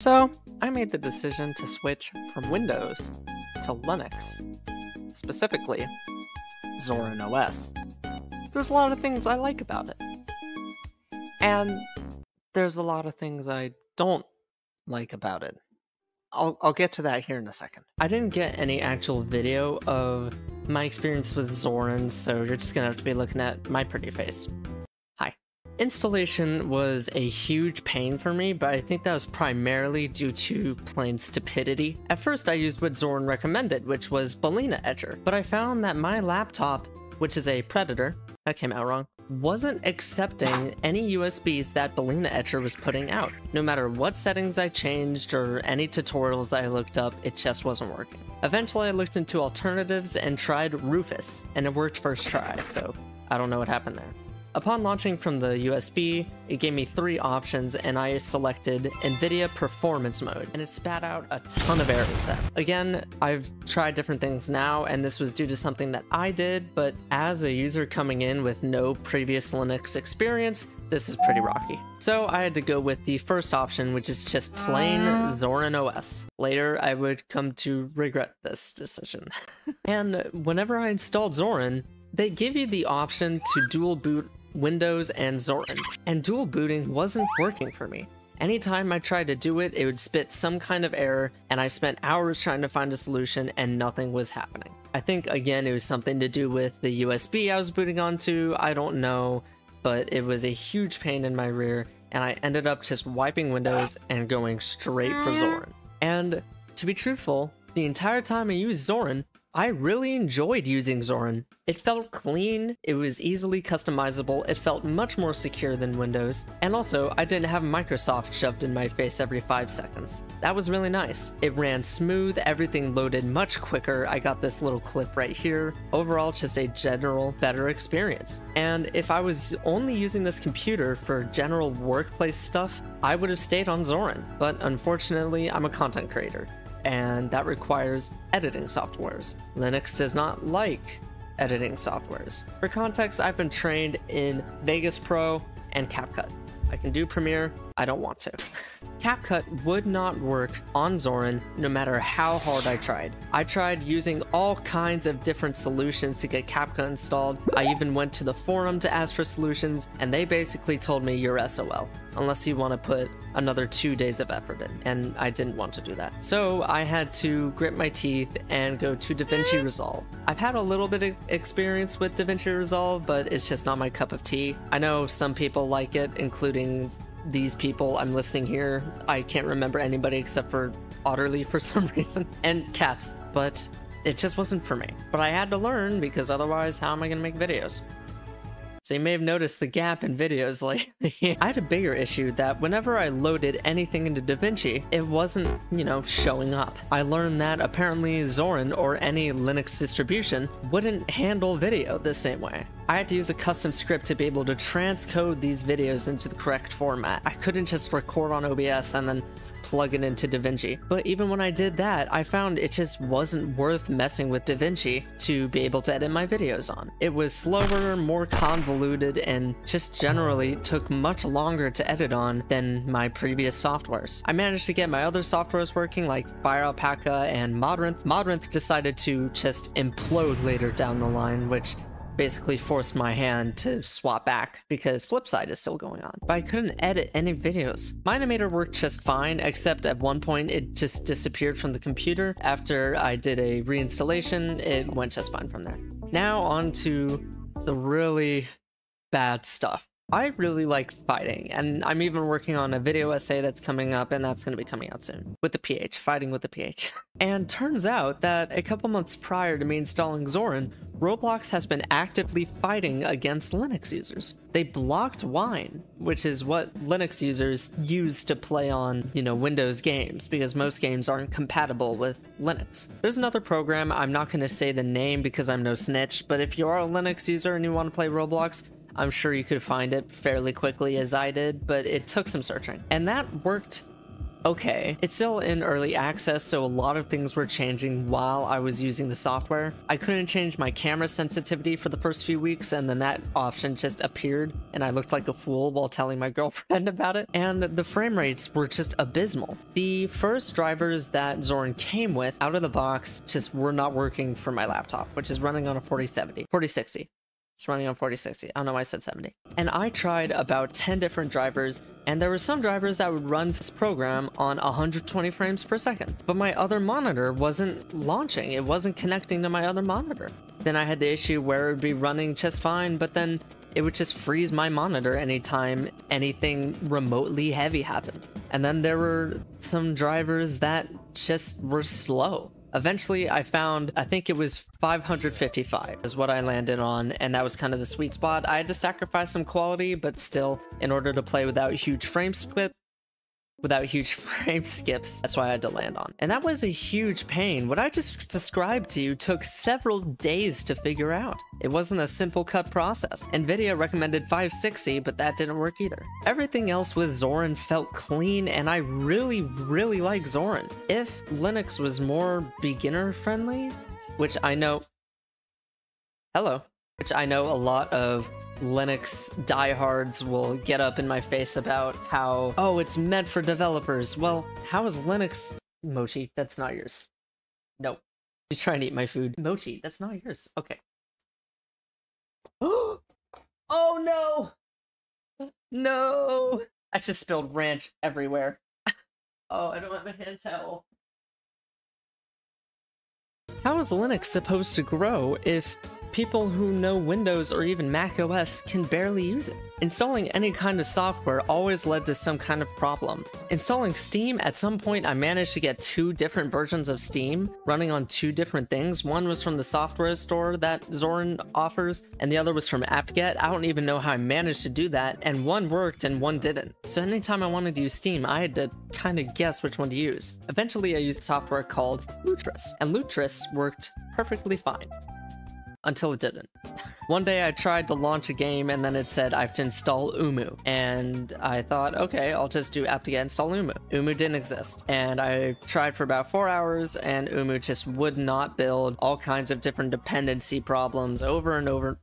So, I made the decision to switch from Windows to Linux, specifically Zorin OS. There's a lot of things I like about it. And there's a lot of things I don't like about it. I'll, I'll get to that here in a second. I didn't get any actual video of my experience with Zorin, so you're just gonna have to be looking at my pretty face. Installation was a huge pain for me, but I think that was primarily due to plain stupidity. At first I used what Zorin recommended, which was Balena Etcher, but I found that my laptop, which is a Predator, that came out wrong, wasn't accepting any USBs that Balena Etcher was putting out. No matter what settings I changed or any tutorials I looked up, it just wasn't working. Eventually I looked into alternatives and tried Rufus, and it worked first try, so I don't know what happened there. Upon launching from the USB, it gave me three options and I selected NVIDIA Performance Mode, and it spat out a ton of errors. Again, I've tried different things now, and this was due to something that I did, but as a user coming in with no previous Linux experience, this is pretty rocky. So I had to go with the first option, which is just plain Zorin OS. Later, I would come to regret this decision. and whenever I installed Zorin, they give you the option to dual boot Windows and Zorin, and dual booting wasn't working for me. Anytime I tried to do it, it would spit some kind of error, and I spent hours trying to find a solution and nothing was happening. I think, again, it was something to do with the USB I was booting onto, I don't know, but it was a huge pain in my rear, and I ended up just wiping Windows and going straight for uh-huh. Zorin. And to be truthful, the entire time I used Zorin, I really enjoyed using Zorin. It felt clean, it was easily customizable, it felt much more secure than Windows, and also I didn't have Microsoft shoved in my face every 5 seconds. That was really nice. It ran smooth, everything loaded much quicker, I got this little clip right here. Overall, just a general better experience. And if I was only using this computer for general workplace stuff, I would have stayed on Zorin, but unfortunately I'm a content creator and that requires editing softwares. Linux does not like editing softwares. For context, I've been trained in Vegas Pro and CapCut. I can do Premiere, I don't want to. CapCut would not work on Zorin no matter how hard I tried. I tried using all kinds of different solutions to get CapCut installed. I even went to the forum to ask for solutions, and they basically told me you're SOL, unless you want to put another two days of effort in, and I didn't want to do that. So I had to grit my teeth and go to DaVinci mm. Resolve. I've had a little bit of experience with DaVinci Resolve, but it's just not my cup of tea. I know some people like it, including these people I'm listening here. I can't remember anybody except for Otterly for some reason, and cats, but it just wasn't for me. But I had to learn because otherwise, how am I going to make videos? So you may have noticed the gap in videos lately. I had a bigger issue that whenever I loaded anything into DaVinci, it wasn't, you know, showing up. I learned that apparently Zorin or any Linux distribution wouldn't handle video the same way. I had to use a custom script to be able to transcode these videos into the correct format. I couldn't just record on OBS and then plug it into DaVinci. But even when I did that, I found it just wasn't worth messing with DaVinci to be able to edit my videos on. It was slower, more convoluted, and just generally took much longer to edit on than my previous softwares. I managed to get my other softwares working like FireAlpaca and Modrinth. Modrinth decided to just implode later down the line, which basically forced my hand to swap back because Flipside is still going on. But I couldn't edit any videos. Minimator worked just fine, except at one point it just disappeared from the computer. After I did a reinstallation, it went just fine from there. Now on to the really bad stuff. I really like fighting, and I'm even working on a video essay that's coming up, and that's going to be coming out soon. With the PH, fighting with the PH. and turns out that a couple months prior to me installing Zorin, Roblox has been actively fighting against Linux users. They blocked Wine, which is what Linux users use to play on, you know, Windows games, because most games aren't compatible with Linux. There's another program, I'm not going to say the name because I'm no snitch, but if you are a Linux user and you want to play Roblox, I'm sure you could find it fairly quickly as I did, but it took some searching. And that worked okay. It's still in early access, so a lot of things were changing while I was using the software. I couldn't change my camera sensitivity for the first few weeks, and then that option just appeared, and I looked like a fool while telling my girlfriend about it. And the frame rates were just abysmal. The first drivers that Zorin came with out of the box just were not working for my laptop, which is running on a 4070, 4060. It's running on 4060. I don't know why I said 70. And I tried about 10 different drivers, and there were some drivers that would run this program on 120 frames per second. But my other monitor wasn't launching. It wasn't connecting to my other monitor. Then I had the issue where it would be running just fine, but then it would just freeze my monitor anytime anything remotely heavy happened. And then there were some drivers that just were slow. Eventually, I found, I think it was 555 is what I landed on, and that was kind of the sweet spot. I had to sacrifice some quality, but still, in order to play without huge frame split, without huge frame skips. That's why I had to land on. And that was a huge pain. What I just described to you took several days to figure out. It wasn't a simple cut process. NVIDIA recommended 560, but that didn't work either. Everything else with Zorin felt clean, and I really, really like Zorin. If Linux was more beginner friendly, which I know... Hello. Which I know a lot of Linux diehards will get up in my face about how, oh, it's meant for developers. Well, how is Linux... Mochi, that's not yours. Nope. He's trying to eat my food. Mochi, that's not yours. Okay. oh no! No! I just spilled ranch everywhere. oh, I don't have my hand towel. How is Linux supposed to grow if people who know Windows or even Mac OS can barely use it. Installing any kind of software always led to some kind of problem. Installing Steam, at some point I managed to get two different versions of Steam running on two different things. One was from the software store that Zorin offers, and the other was from apt-get. I don't even know how I managed to do that, and one worked and one didn't. So anytime I wanted to use Steam, I had to kind of guess which one to use. Eventually I used software called Lutris, and Lutris worked perfectly fine until it didn't. One day I tried to launch a game and then it said I have to install Umu. And I thought, okay, I'll just do apt-get install Umu. Umu didn't exist. And I tried for about four hours and Umu just would not build all kinds of different dependency problems over and over.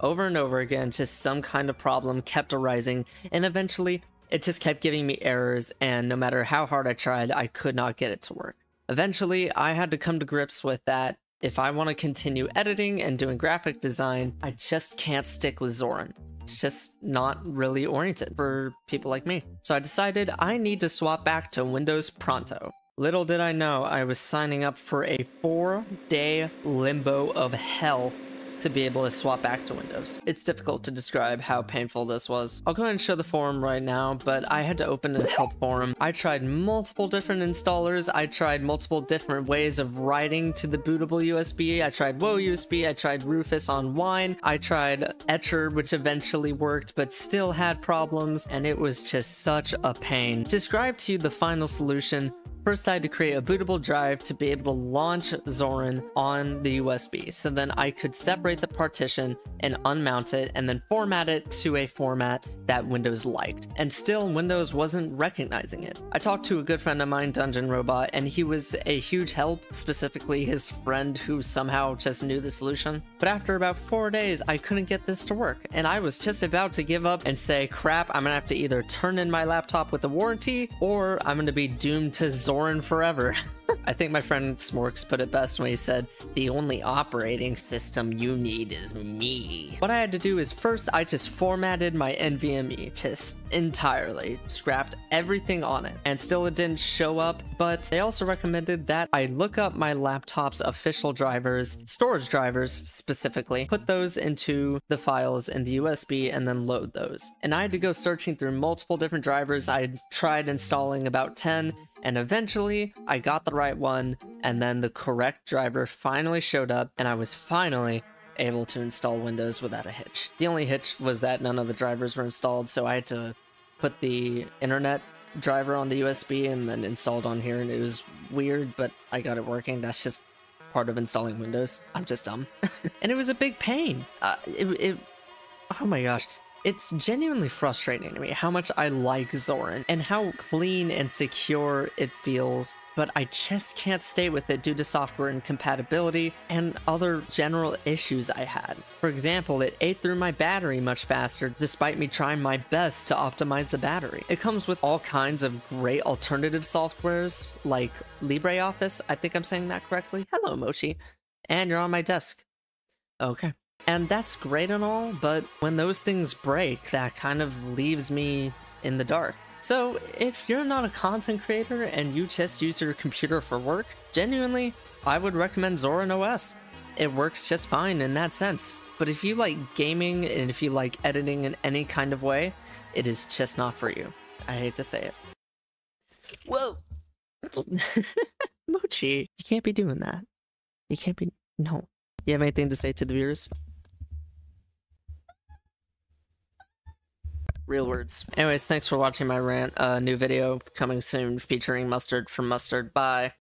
Over and over again, just some kind of problem kept arising. And eventually it just kept giving me errors. And no matter how hard I tried, I could not get it to work. Eventually, I had to come to grips with that if I want to continue editing and doing graphic design, I just can't stick with Zorin. It's just not really oriented for people like me. So I decided I need to swap back to Windows Pronto. Little did I know I was signing up for a four day limbo of hell to be able to swap back to Windows. It's difficult to describe how painful this was. I'll go ahead and show the forum right now, but I had to open a help forum. I tried multiple different installers. I tried multiple different ways of writing to the bootable USB. I tried WoeUSB. I tried Rufus on Wine. I tried Etcher, which eventually worked, but still had problems, and it was just such a pain. Describe to you the final solution First, I had to create a bootable drive to be able to launch Zorin on the USB. So then I could separate the partition and unmount it and then format it to a format that Windows liked. And still, Windows wasn't recognizing it. I talked to a good friend of mine, Dungeon Robot, and he was a huge help, specifically his friend who somehow just knew the solution. But after about four days, I couldn't get this to work. And I was just about to give up and say, crap, I'm gonna have to either turn in my laptop with a warranty or I'm gonna be doomed to Zorin Forever. I think my friend Smorks put it best when he said, the only operating system you need is me. What I had to do is first I just formatted my NVMe just entirely, scrapped everything on it, and still it didn't show up, but they also recommended that I look up my laptop's official drivers, storage drivers specifically, put those into the files in the USB and then load those. And I had to go searching through multiple different drivers. I tried installing about 10 and eventually I got the right one and then the correct driver finally showed up and I was finally able to install Windows without a hitch. The only hitch was that none of the drivers were installed so I had to put the internet driver on the USB and then installed on here and it was weird but I got it working. That's just part of installing Windows. I'm just dumb. and it was a big pain. Uh, it, it, oh my gosh It's genuinely frustrating to me how much I like Zorin and how clean and secure it feels, but I just can't stay with it due to software incompatibility and other general issues I had. For example, it ate through my battery much faster despite me trying my best to optimize the battery. It comes with all kinds of great alternative softwares like LibreOffice, I think I'm saying that correctly. Hello, Mochi. And you're on my desk. Okay. And that's great and all, but when those things break, that kind of leaves me in the dark. So, if you're not a content creator and you just use your computer for work, genuinely, I would recommend Zorin OS. It works just fine in that sense. But if you like gaming and if you like editing in any kind of way, it is just not for you. I hate to say it. Whoa! Mochi, you can't be doing that. You can't be. No. You have anything to say to the viewers? Real words. Anyways, thanks for watching my rant. A uh, new video coming soon featuring Mustard from Mustard. Bye.